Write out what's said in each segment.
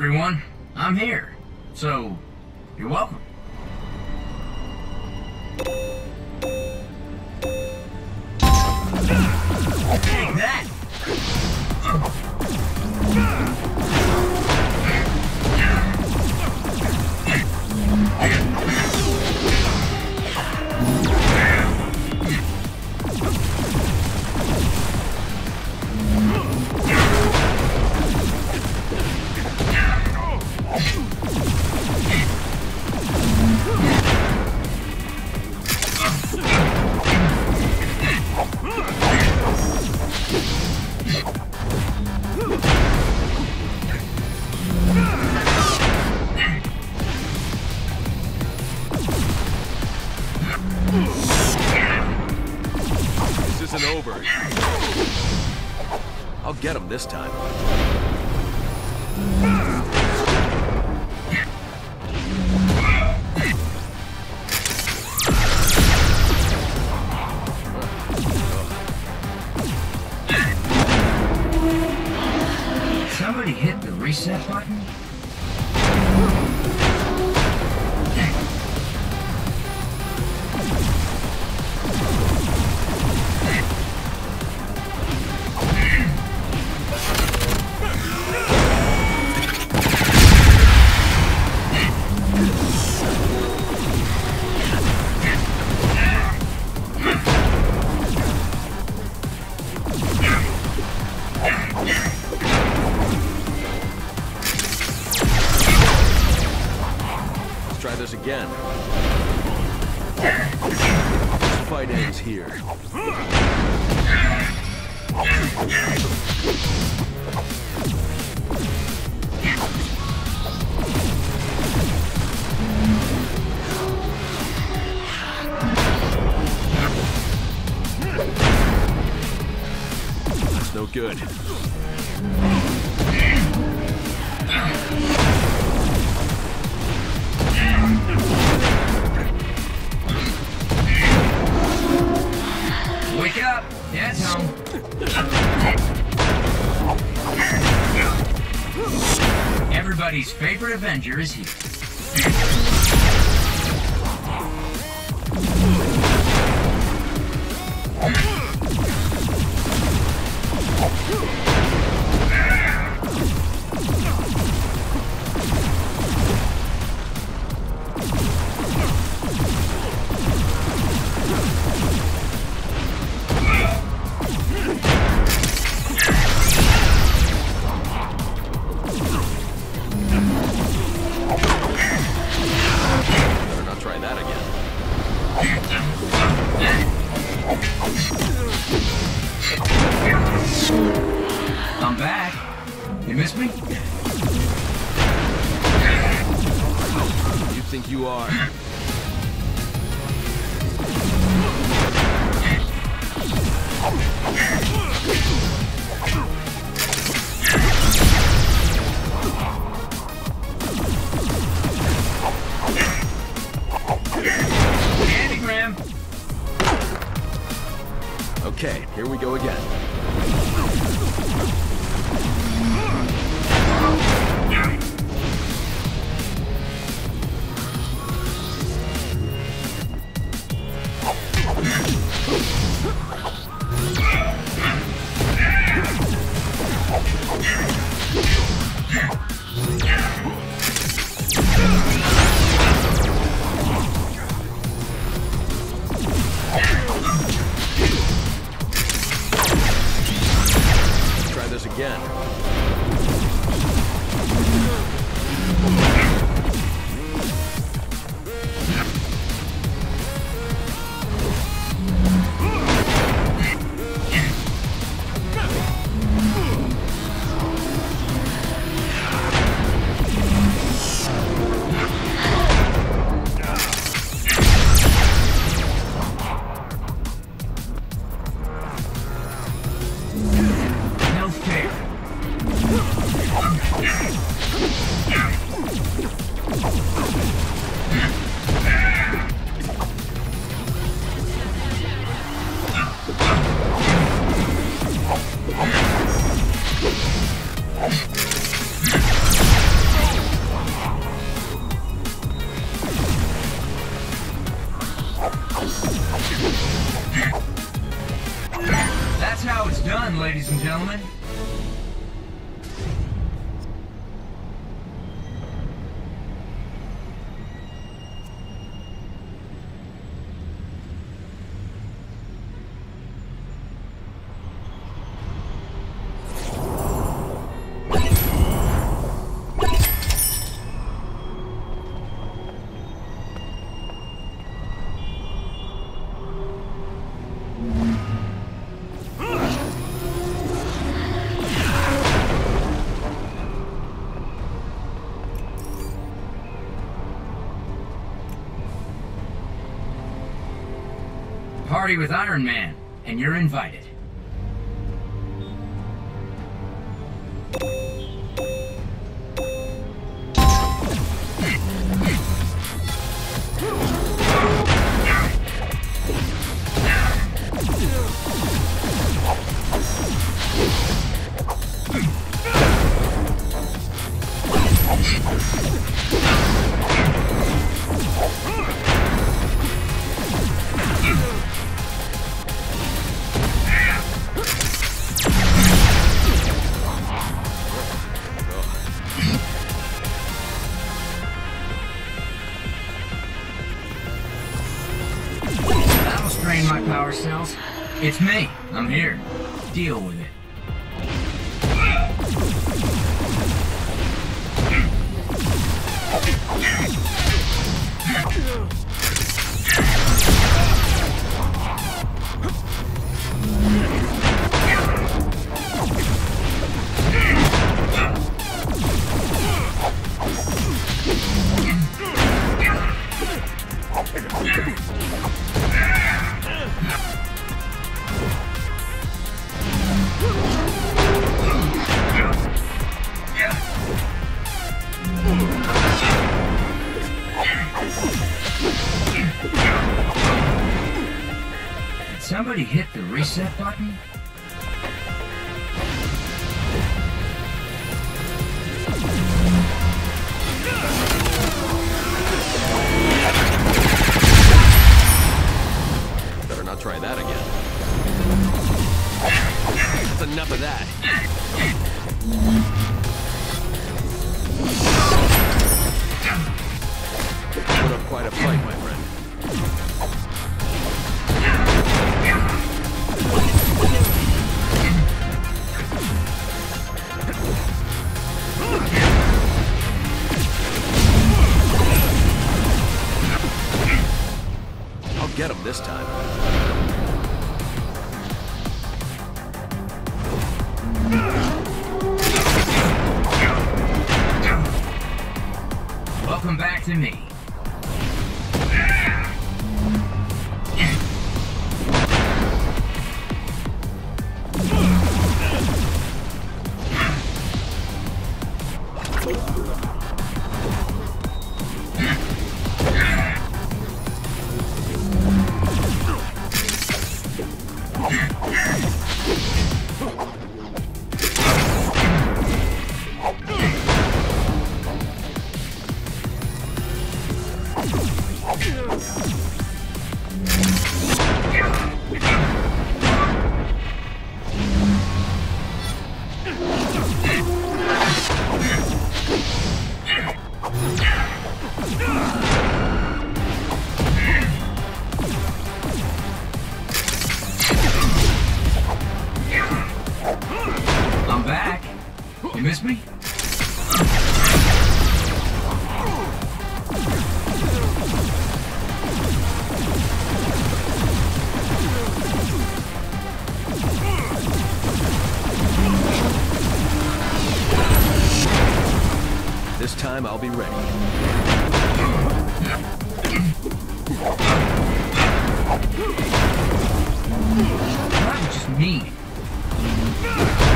everyone. I'm here. So, you're welcome. Take that! Isn't over. I'll get him this time. Somebody hit the reset button? Again. This fight ends here. That's no good. Everybody's favorite Avenger is here. I'm back. You miss me? You think you are? Andy Graham. Okay, here we go again. Try this again. Party with Iron Man, and you're invited. It's me. I'm here. Deal with it. Somebody hit the reset button? Welcome back to me. Time I'll be ready. Just mean.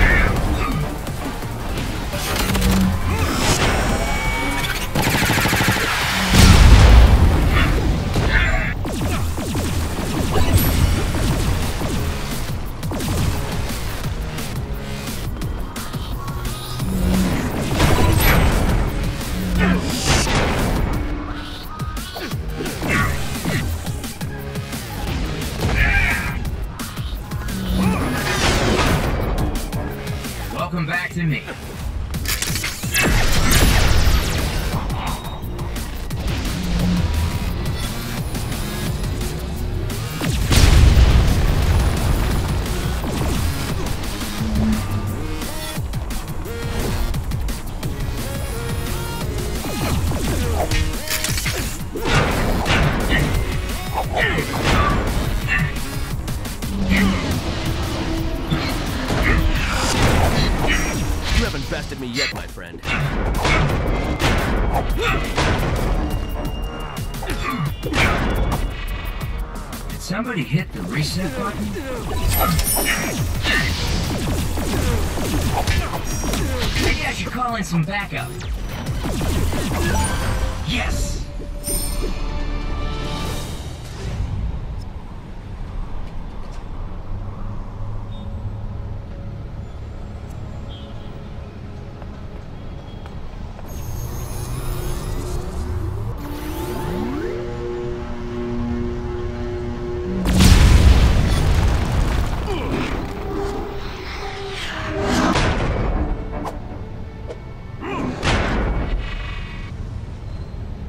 to me. Somebody hit the reset button? Maybe I should call in some backup. Yes!